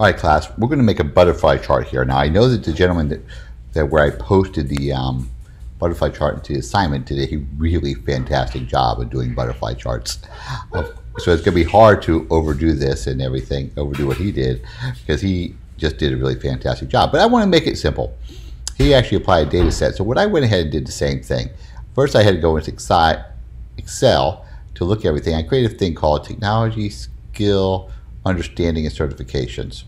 All right, class, we're going to make a butterfly chart here. Now, I know that the gentleman that, that where I posted the um, butterfly chart into the assignment did a really fantastic job of doing butterfly charts. So it's going to be hard to overdo this and everything, overdo what he did, because he just did a really fantastic job. But I want to make it simple. He actually applied a data set. So what I went ahead and did the same thing. First, I had to go into Excel to look at everything. I created a thing called Technology Skill understanding and certifications.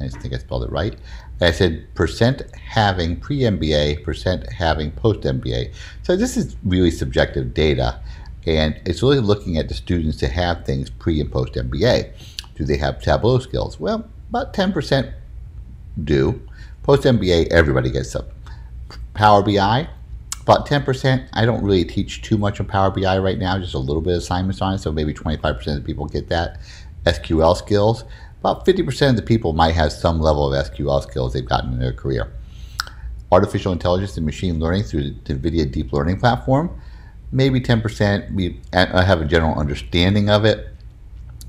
I think I spelled it right. I said percent having pre-MBA, percent having post-MBA. So this is really subjective data. And it's really looking at the students to have things pre and post MBA. Do they have Tableau skills? Well, about 10% do. Post MBA, everybody gets some. Power BI, about 10%. I don't really teach too much on Power BI right now, just a little bit of assignments on it, so maybe 25% of the people get that. SQL skills, about 50% of the people might have some level of SQL skills they've gotten in their career. Artificial intelligence and machine learning through the NVIDIA Deep Learning Platform, maybe 10%. We have a general understanding of it.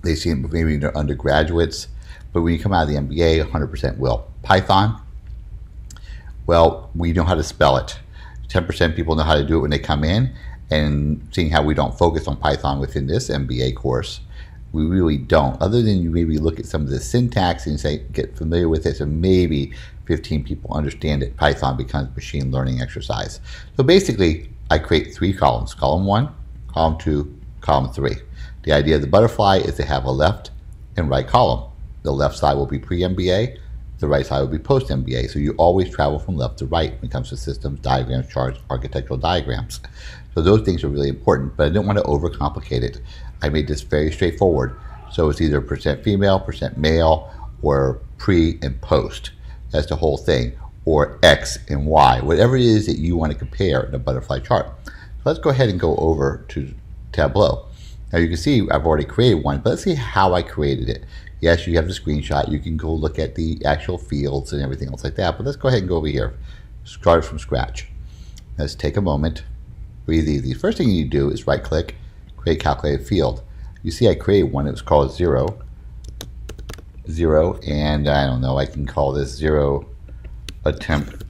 They seem maybe they're undergraduates, but when you come out of the MBA, 100% will. Python, well, we know how to spell it. 10% people know how to do it when they come in, and seeing how we don't focus on Python within this MBA course, we really don't. Other than you maybe look at some of the syntax and say get familiar with it, so maybe 15 people understand it, Python becomes machine learning exercise. So basically, I create three columns: column one, column two, column three. The idea of the butterfly is to have a left and right column. The left side will be pre-MBA, the right side will be post-MBA. So you always travel from left to right when it comes to systems, diagrams, charts, architectural diagrams. So those things are really important, but I didn't want to overcomplicate it. I made this very straightforward. So it's either percent female, percent male, or pre and post. That's the whole thing. Or X and Y, whatever it is that you want to compare in a butterfly chart. So let's go ahead and go over to Tableau. Now you can see I've already created one, but let's see how I created it. Yes, you have the screenshot. You can go look at the actual fields and everything else like that. But let's go ahead and go over here. Start from scratch. Let's take a moment. Breathe easy. First thing you do is right click, create calculated field. You see I created one. It was called zero. Zero. And I don't know. I can call this zero attempt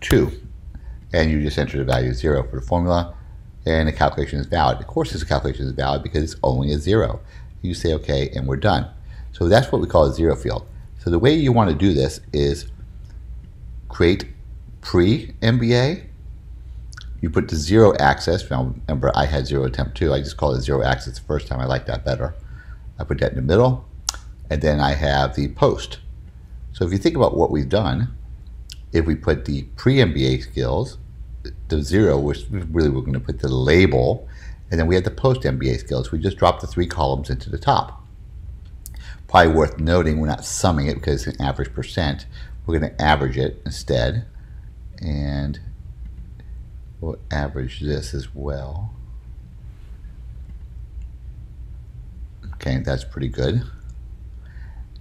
two. And you just enter the value zero for the formula and the calculation is valid. Of course, this calculation is valid because it's only a zero. You say OK, and we're done. So that's what we call a zero field. So the way you want to do this is create pre-MBA. You put the zero. Now, remember, I had zero attempt two. I just called it zero axis the first time. I like that better. I put that in the middle. And then I have the post. So if you think about what we've done, if we put the pre-MBA skills, the zero, which really we're going to put the label, and then we have the post-MBA skills. We just dropped the three columns into the top. Probably worth noting, we're not summing it because it's an average percent. We're going to average it instead. And we'll average this as well. Okay, that's pretty good.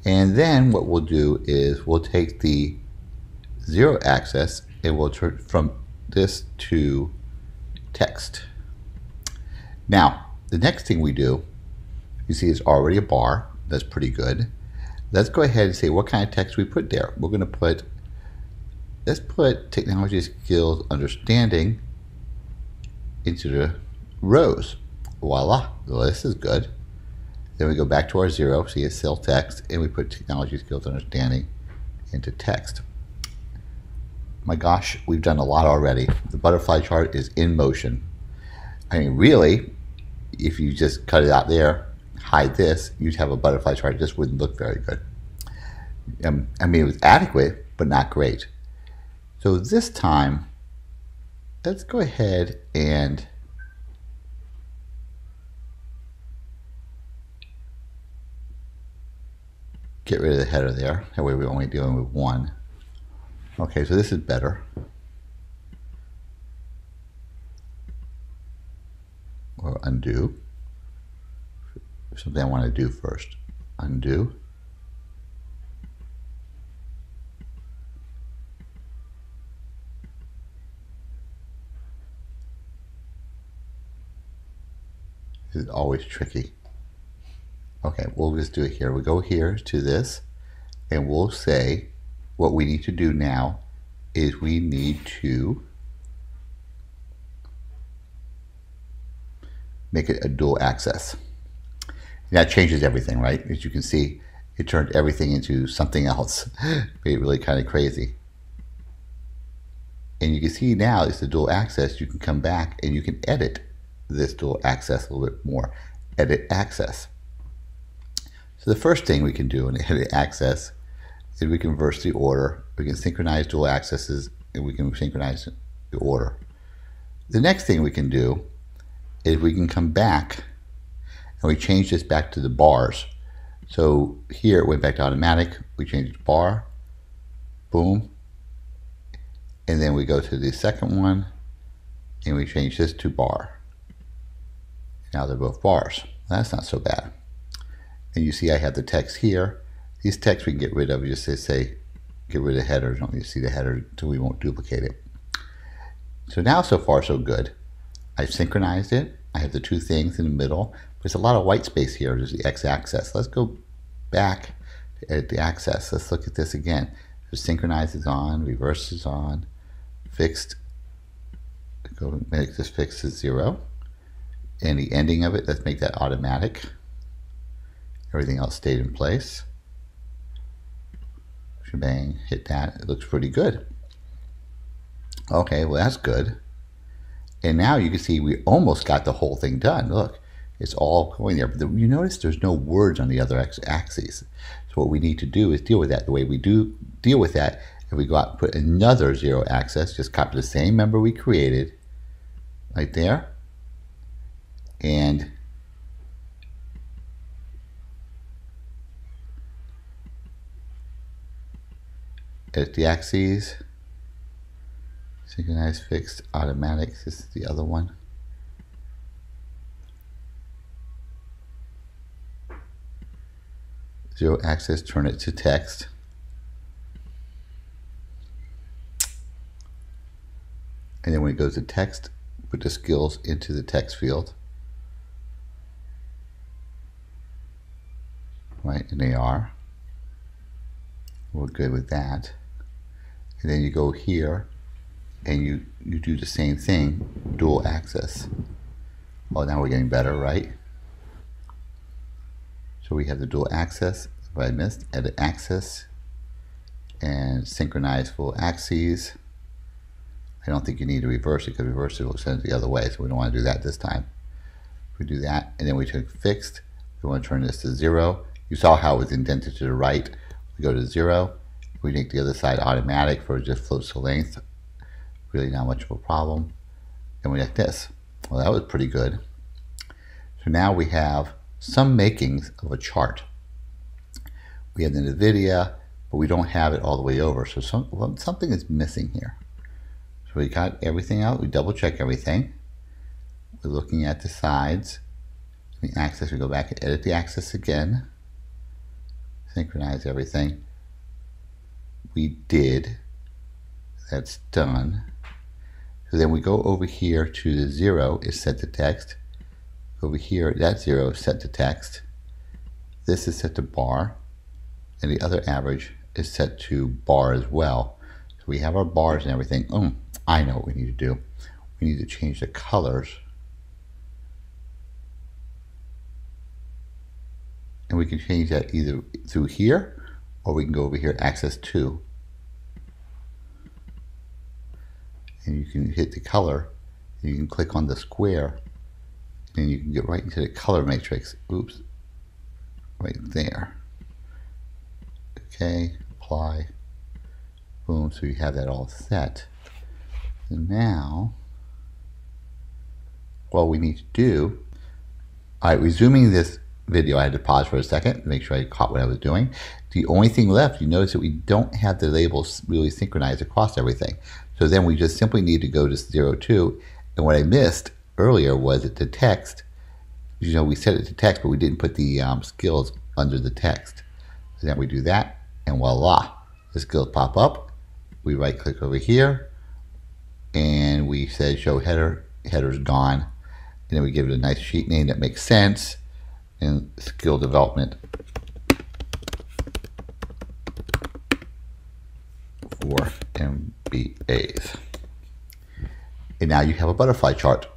And then what we'll do is we'll take the zero axis and we'll turn from this to text. Now, the next thing we do, you see it's already a bar. That's pretty good. Let's go ahead and say what kind of text we put there. We're going to put, let's put technology skills understanding into the rows. Voila, well, this is good. Then we go back to our zero, see it's still text, and we put technology skills understanding into text. My gosh, we've done a lot already. The butterfly chart is in motion. I mean, really, if you just cut it out there, hide this, you'd have a butterfly chart. It just wouldn't look very good. Um, I mean, it was adequate, but not great. So this time, let's go ahead and get rid of the header there. That way we're only dealing with one. Okay, so this is better. or undo. Something I want to do first. Undo. Is always tricky. Okay, we'll just do it here. We go here to this, and we'll say what we need to do now is we need to make it a dual axis. And that changes everything, right? As you can see, it turned everything into something else. Made it really kind of crazy. And you can see now it's the dual axis. You can come back and you can edit this dual axis a little bit more. Edit axis. So the first thing we can do in edit axis is we can reverse the order. We can synchronize dual accesses and we can synchronize the order. The next thing we can do is we can come back and we change this back to the bars. So here it went back to automatic. We change it to bar. Boom. And then we go to the second one and we change this to bar. Now they're both bars. That's not so bad. And you see I have the text here. These texts we can get rid of. Just say, say get rid of headers. Don't to see the header so we won't duplicate it. So now so far so good. I've synchronized it. I have the two things in the middle. There's a lot of white space here. There's the x-axis. Let's go back to edit the axis. Let's look at this again. So synchronize is on, reverse is on, fixed, go make this fixed to zero. And the ending of it, let's make that automatic. Everything else stayed in place. Shebang, hit that. It looks pretty good. Okay, well that's good. And now you can see we almost got the whole thing done. Look, it's all going there. But you notice there's no words on the other axes. So what we need to do is deal with that. The way we do deal with that, if we go out and put another zero axis, just copy the same member we created right there. And edit the axes. Synchronize fixed automatic. This is the other one. Zero axis, turn it to text. And then when it goes to text, put the skills into the text field. Right, and they are. We're good with that. And then you go here and you, you do the same thing, dual axis. Well, now we're getting better, right? So we have the dual axis, if I missed, edit axis, and synchronize full axes. I don't think you need to reverse it because reverse it will send it the other way, so we don't want to do that this time. We do that, and then we took fixed. We want to turn this to zero. You saw how it was indented to the right. We go to zero. We make the other side automatic for just floats to length really not much of a problem. And we like this. Well, that was pretty good. So now we have some makings of a chart. We have the NVIDIA, but we don't have it all the way over. So some, something is missing here. So we got everything out. We double check everything. We're looking at the sides. The axis, we go back and edit the axis again. Synchronize everything. We did. That's done. So then we go over here to the zero is set to text. Over here, that zero is set to text. This is set to bar. And the other average is set to bar as well. So we have our bars and everything. Oh, I know what we need to do. We need to change the colors. And we can change that either through here or we can go over here, access to. and you can hit the color and you can click on the square and you can get right into the color matrix. Oops. Right there. Okay apply. Boom so you have that all set. And now what we need to do all right resuming this video I had to pause for a second to make sure I caught what I was doing the only thing left you notice that we don't have the labels really synchronized across everything so then we just simply need to go to 02. And what I missed earlier was that the text, you know, we set it to text, but we didn't put the um, skills under the text. So then we do that, and voila, the skills pop up. We right click over here, and we say show header, header's gone. And then we give it a nice sheet name that makes sense. In skill development for MBAs. And now you have a butterfly chart.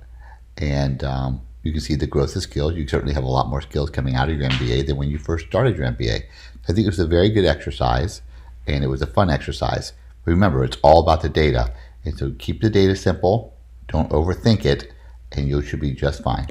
And um, you can see the growth of skills. You certainly have a lot more skills coming out of your MBA than when you first started your MBA. I think it was a very good exercise and it was a fun exercise. Remember, it's all about the data. And so keep the data simple, don't overthink it, and you should be just fine.